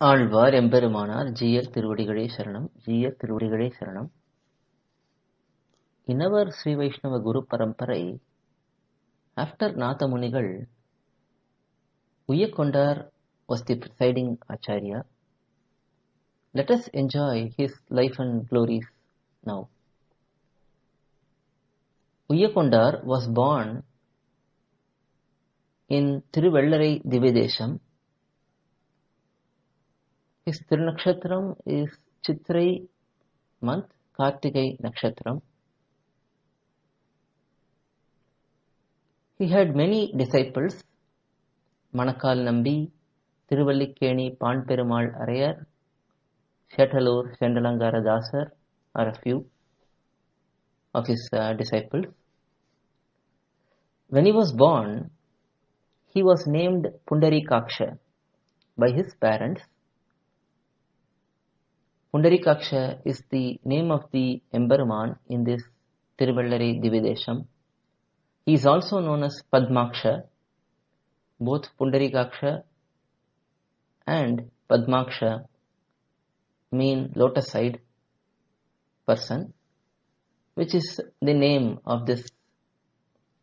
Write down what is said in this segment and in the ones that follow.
ஆழ்வார் எம்பெருமானார் ஜீயர் திருவடிகளே சரணம் ஜீயர் திருவடிகளே சரணம் In our Sri Vaishnava Guru Paramparai, after Natha Munigal, was the presiding Acharya. Let us enjoy his life and glories now. Uyakondar was born in Tiruvellarai Dividesham. His Tirunakshatram is Chitrai month, Kartigai Nakshatram. He had many disciples. Manakal Nambi, Tiruvallikeni Panperumal Arayar, Shetalur Sendalangara Dasar are a few of his uh, disciples. When he was born, he was named Pundarikaksha by his parents. Pundarikaksha is the name of the Emberuman in this Tiruvellarai Divyadesam. He is also known as Padmaksha. Both Pundarikaksha and Padmaksha mean lotus-eyed person, which is the name of this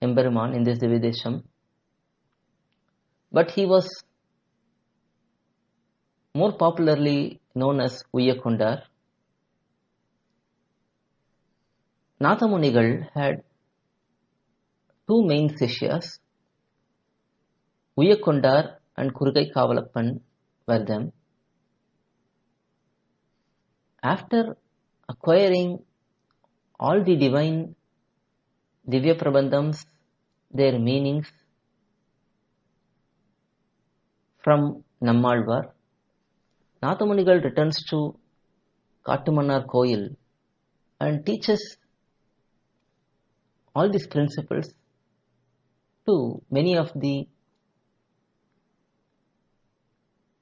Emberuman in this Divyadesam. But he was more popularly known as Uyakondar. Nathamunigal had two main Sishyas, Uyakondar and Kurugai Kavalappan were them. After acquiring all the divine Divya Prabandhams, their meanings from Nammalvar, Nathamunigal returns to Katumannar Koil and teaches all these principles to many of the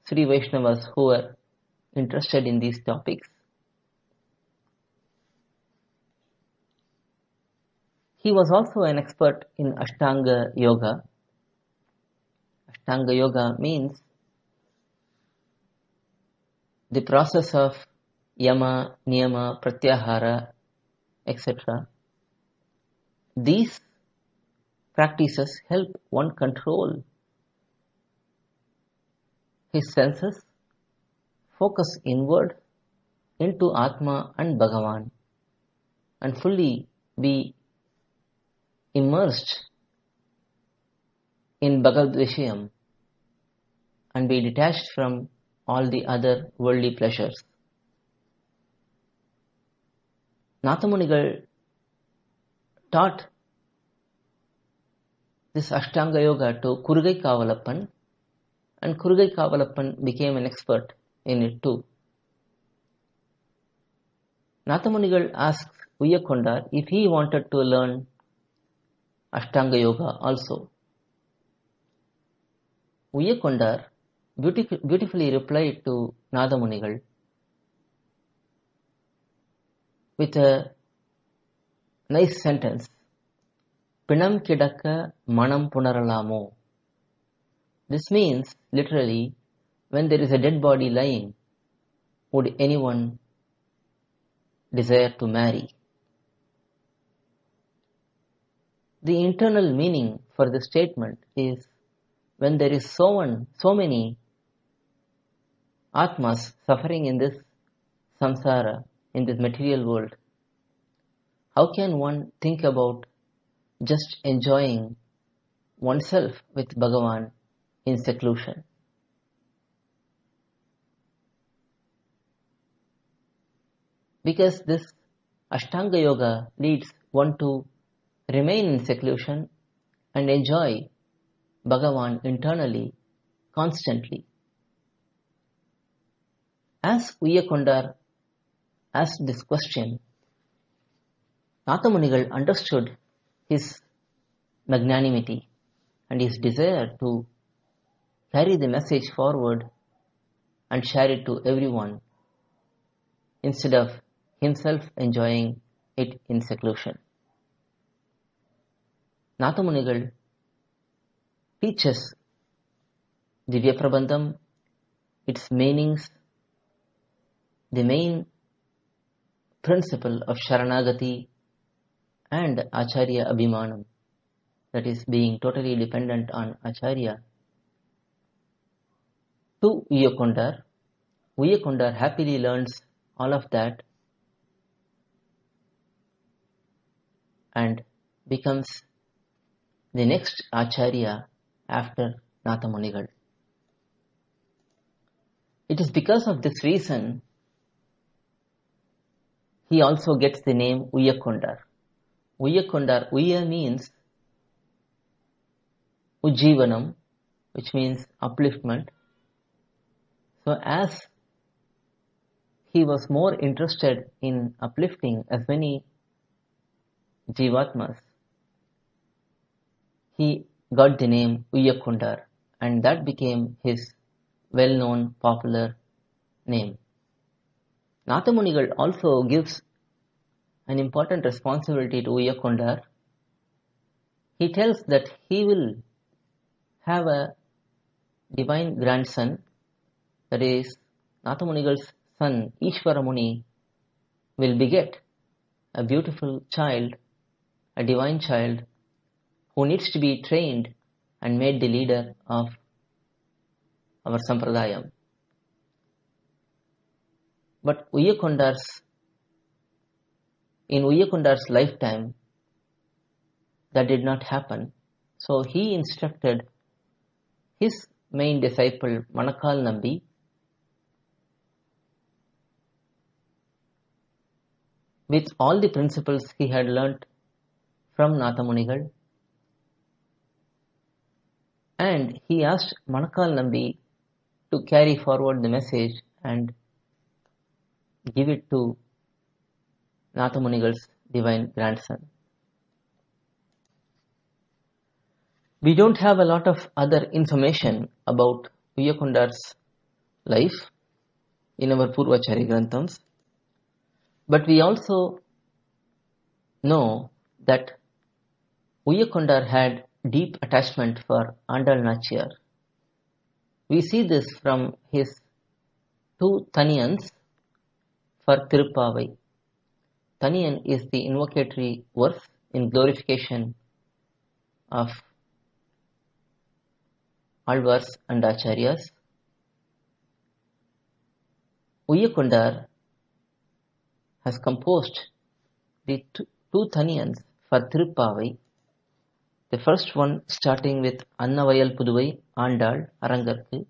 Sri Vaishnavas who are interested in these topics. He was also an expert in Ashtanga Yoga. Ashtanga Yoga means the process of Yama, Niyama, Pratyahara, etc. These practices help one control his senses, focus inward into Atma and Bhagavan, and fully be immersed in Bhagavad Vishayam and be detached from all the other worldly pleasures. Nathamunigal taught this Ashtanga Yoga to Kurugai Kavalappan and Kurugai Kavalappan became an expert in it too. Nathamunigal asked Uyakondar if he wanted to learn Ashtanga Yoga also. Uyakondar beautifully replied to Nathamunigal with a nice sentence. Pinam kidakka manam punaralamo. This means literally, when there is a dead body lying, would anyone desire to marry? The internal meaning for the statement is when there is so one, so many atmas suffering in this samsara, in this material world, how can one think about just enjoying oneself with Bhagavan in seclusion? Because this Ashtanga Yoga leads one to remain in seclusion and enjoy Bhagavan internally, constantly. As Uyakondar asked this question, Nathamunigal understood his magnanimity and his desire to carry the message forward and share it to everyone instead of himself enjoying it in seclusion. Nathamunigal teaches Divya Prabandham its meanings, the main principle of Sharanagati and Acharya Abhimanam, that is being totally dependent on Acharya, to Uyakondar. Uyakondar happily learns all of that and becomes the next Acharya after Nathamunigal. It is because of this reason he also gets the name Uyakondar. Uyakondar, Uya means Ujjivanam, which means upliftment. So as he was more interested in uplifting as many Jivatmas, he got the name Uyakondar and that became his well-known popular name. Nathamunigal also gives an important responsibility to Uyakondar. He tells that he will have a divine grandson, that is, Nathamunigal's son Ishwaramuni will beget a beautiful child, a divine child, who needs to be trained and made the leader of our Sampradayam. But Uyakondar's in Uyakondar's lifetime, that did not happen. So he instructed his main disciple Manakal Nambi with all the principles he had learnt from Nathamunigal and he asked Manakal Nambi to carry forward the message and give it to Nathamunigal's divine grandson. We don't have a lot of other information about Uyakondar's life in our Purvachari Granthams, but we also know that Uyakondar had deep attachment for Andal Nachiyar. We see this from his two Taniyans for Tirupavai. Taniyan is the invocatory verse in glorification of Alvars and Acharyas. Uyakondar has composed the two, two for Tirupavai the first one starting with Annavayal Puduvai Andal Arangarku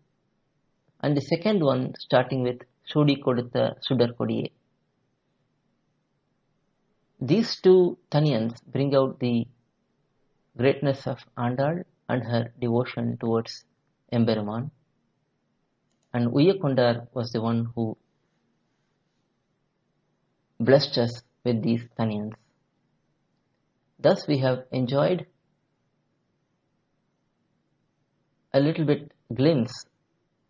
and the second one starting with Kodutha Sudar These two Taniyans bring out the greatness of Andal and her devotion towards Emberuman and Uyakondar was the one who blessed us with these Taniyans. Thus we have enjoyed a little bit glimpse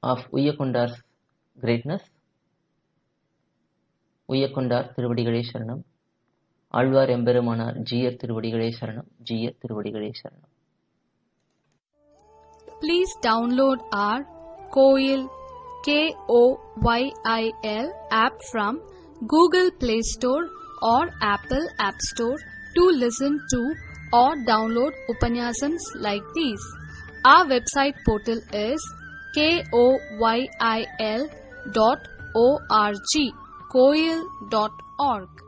of Uyakondar's greatness. Uyyakondar திருவடிகளே சரணம் ஆழ்வார் எம்பெருமானார் ஜீய திருவடிகளே சரணம் ஜீய திருவடிகளே சரணம் Please download our Koil K O Y I L app from Google Play Store or Apple App Store to listen to or download Upanyasams like these. Our website portal is koyil koil.org.